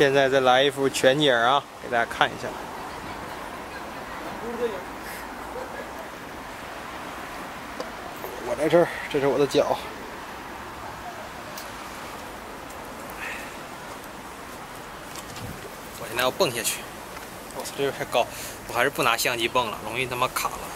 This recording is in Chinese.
现在再来一幅全景啊，给大家看一下。我在这儿，这是我的脚。我现在要蹦下去，我操，这又太高，我还是不拿相机蹦了，容易他妈卡了。